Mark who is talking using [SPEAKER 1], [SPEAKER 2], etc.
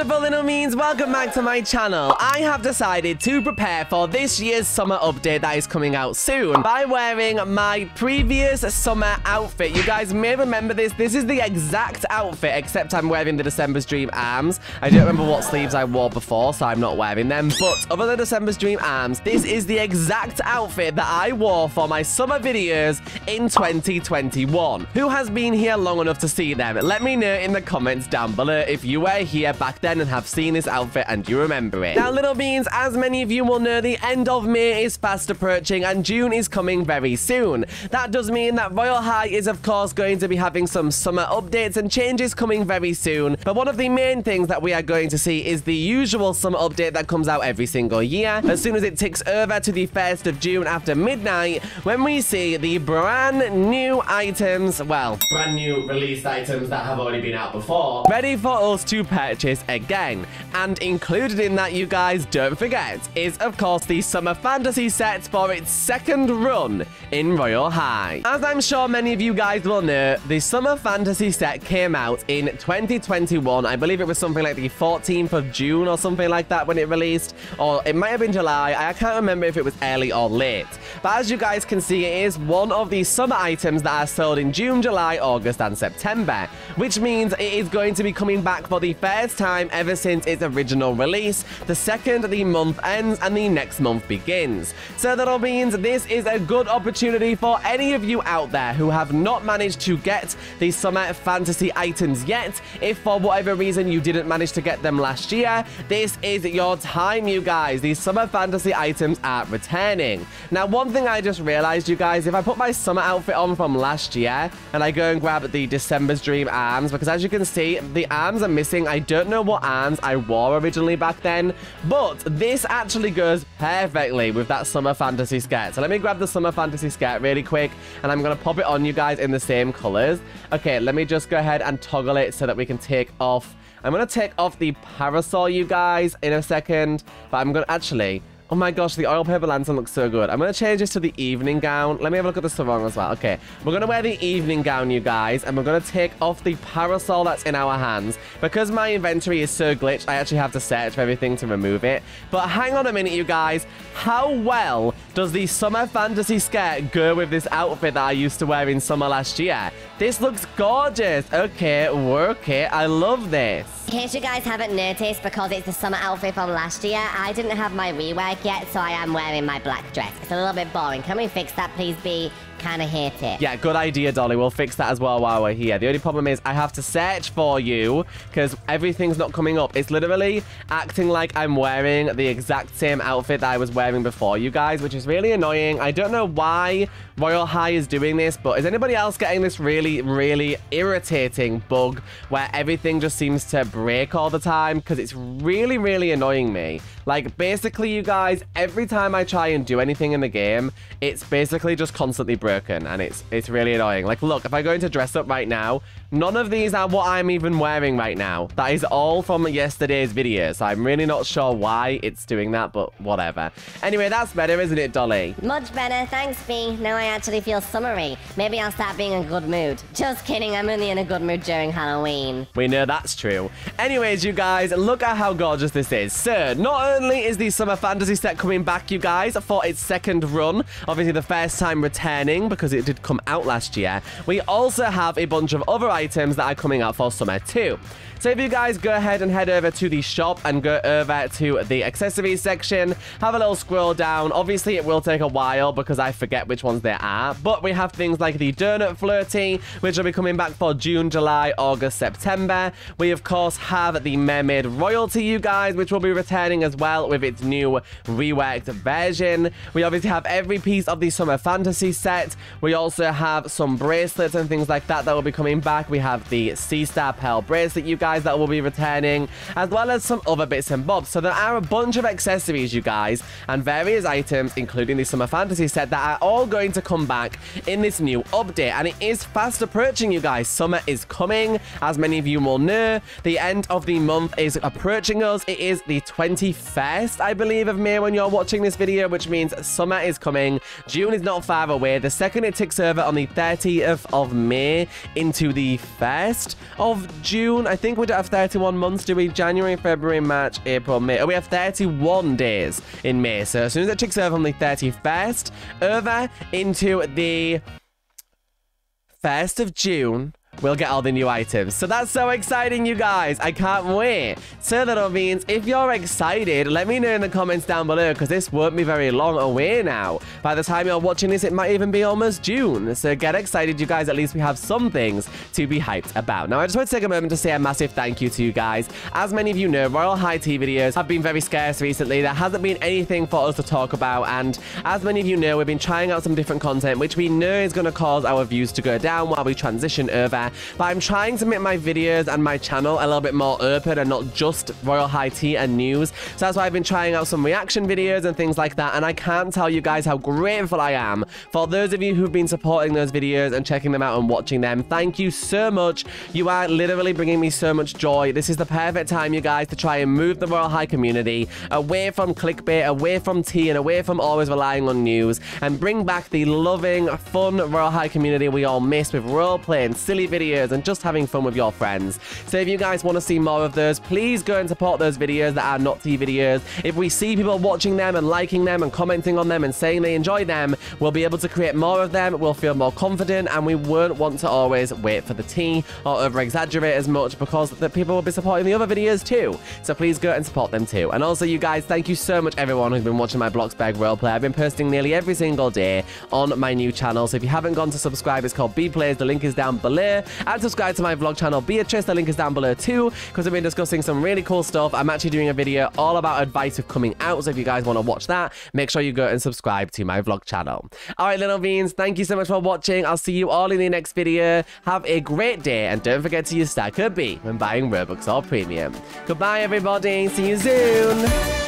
[SPEAKER 1] wonderful little beans, welcome back to my channel. I have decided to prepare for this year's summer update that is coming out soon by wearing my previous summer outfit. You guys may remember this. This is the exact outfit, except I'm wearing the December's Dream arms. I don't remember what sleeves I wore before, so I'm not wearing them. But other than December's Dream arms, this is the exact outfit that I wore for my summer videos in 2021. Who has been here long enough to see them? Let me know in the comments down below if you were here back then and have seen this outfit and you remember it. Now, little beans, as many of you will know, the end of May is fast approaching and June is coming very soon. That does mean that Royale High is, of course, going to be having some summer updates and changes coming very soon. But one of the main things that we are going to see is the usual summer update that comes out every single year. As soon as it ticks over to the 1st of June after midnight, when we see the brand new items, well, brand new released items that have already been out before, ready for us to purchase again. And included in that, you guys, don't forget, is of course the Summer Fantasy set for its second run in Royale High. As I'm sure many of you guys will know, the Summer Fantasy set came out in 2021. I believe it was something like the 14th of June or something like that when it released, or it might have been July. I can't remember if it was early or late. But as you guys can see, it is one of the summer items that are sold in June, July, August, and September, which means it is going to be coming back for the first time ever since its original release, the second the month ends and the next month begins. So that all means this is a good opportunity for any of you out there who have not managed to get the summer fantasy items yet. If for whatever reason you didn't manage to get them last year, this is your time, you guys. These summer fantasy items are returning. Now, one thing I just realized, you guys, if I put my summer outfit on from last year and I go and grab the December's Dream arms, because as you can see, the arms are missing. I don't know what arms I wore originally back then, but this actually goes perfectly with that summer fantasy skirt. So let me grab the summer fantasy skirt really quick, and I'm going to pop it on you guys in the same colors. Okay, let me just go ahead and toggle it so that we can take off I'm going to take off the parasol, you guys, in a second. But I'm going to actually... Oh my gosh, the oil paper lantern looks so good. I'm going to change this to the evening gown. Let me have a look at the sarong as well. Okay, we're going to wear the evening gown, you guys, and we're going to take off the parasol that's in our hands. Because my inventory is so glitched, I actually have to search for everything to remove it. But hang on a minute, you guys. How well does the summer fantasy skirt go with this outfit that I used to wear in summer last year? This looks gorgeous. Okay, work it. I love this.
[SPEAKER 2] In case you guys haven't noticed, because it's the summer outfit from last year, I didn't have my rework yet, so I am wearing my black dress. It's a little bit boring. Can we fix that, please, Bea? Kind of hate it.
[SPEAKER 1] Yeah, good idea, Dollie. We'll fix that as well while we're here. The only problem is I have to search for you because everything's not coming up. It's literally acting like I'm wearing the exact same outfit that I was wearing before, you guys, which is really annoying. I don't know why Royale High is doing this, but is anybody else getting this really, really irritating bug where everything just seems to break all the time? Because it's really, really annoying me. Like, basically, you guys, every time I try and do anything in the game, it's basically just constantly broken, and it's it's really annoying. Like, look, if I go into dress up right now, none of these are what I'm even wearing right now. That is all from yesterday's video, so I'm really not sure why it's doing that, but whatever. Anyway, that's better, isn't it, Dollie?
[SPEAKER 2] Much better, thanks, Bea. Now I actually feel summery. Maybe I'll start being in a good mood. Just kidding, I'm only in a good mood during Halloween.
[SPEAKER 1] We know that's true. Anyways, you guys, look at how gorgeous this is. So, not only is the Summer Fantasy set coming back, you guys, for its second run, obviously the first time returning because it did come out last year, we also have a bunch of other items that are coming out for summer too. So if you guys go ahead and head over to the shop and go over to the accessories section, have a little scroll down. Obviously, it will take a while because I forget which ones there are, but we have things like the Donut Flirty, which will be coming back for June, July, August, September. We, of course, have the Mermaid Royalty, you guys, which will be returning as well with its new reworked version. We obviously have every piece of the Summer Fantasy set. We also have some bracelets and things like that that will be coming back. We have the Sea Star Pearl bracelet, you guys, that will be returning, as well as some other bits and bobs. So there are a bunch of accessories, you guys, and various items, including the Summer Fantasy set, that are all going to come back in this new update. And it is fast approaching, you guys. Summer is coming, as many of you will know. The end of the month is approaching us. It is the 21st, I believe, of May when you're watching this video, which means summer is coming. June is not far away. The second it ticks over on the 30th of May into the 31st of June. I think we don't have 31 months, do we? January, February, March, April, May. Oh, we have 31 days in May. So as soon as it ticks over from the 31st, over into the 1st of June, we'll get all the new items. So that's so exciting, you guys. I can't wait. So that all means if you're excited, let me know in the comments down below because this won't be very long away now. By the time you're watching this, it might even be almost June. So get excited, you guys. At least we have some things to be hyped about. Now, I just want to take a moment to say a massive thank you to you guys. As many of you know, Royale High Tea videos have been very scarce recently. There hasn't been anything for us to talk about. And as many of you know, we've been trying out some different content, which we know is going to cause our views to go down while we transition over but I'm trying to make my videos and my channel a little bit more open and not just Royale High Tea and news. So that's why I've been trying out some reaction videos and things like that, and I can't tell you guys how grateful I am for those of you who've been supporting those videos and checking them out and watching them. Thank you so much. You are literally bringing me so much joy. This is the perfect time, you guys, to try and move the Royale High community away from clickbait, away from tea, and away from always relying on news, and bring back the loving, fun Royale High community we all miss with role-play and silly videos videos and just having fun with your friends. So if you guys want to see more of those, please go and support those videos that are not tea videos. If we see people watching them and liking them and commenting on them and saying they enjoy them, we'll be able to create more of them, we'll feel more confident, and we won't want to always wait for the tea or over-exaggerate as much because the people will be supporting the other videos too. So please go and support them too. And also, you guys, thank you so much everyone who's been watching my Bloxburg roleplay. I've been posting nearly every single day on my new channel. So if you haven't gone to subscribe, it's called BeaPlays. The link is down below and subscribe to my vlog channel Beatrice. The link is down below too because I've been discussing some really cool stuff. I'm actually doing a video all about advice of coming out. So if you guys want to watch that, make sure you go and subscribe to my vlog channel. All right, little beans, thank you so much for watching. I'll see you all in the next video. Have a great day and don't forget to use Starcode Bea when buying Robux or Premium. Goodbye, everybody. See you soon.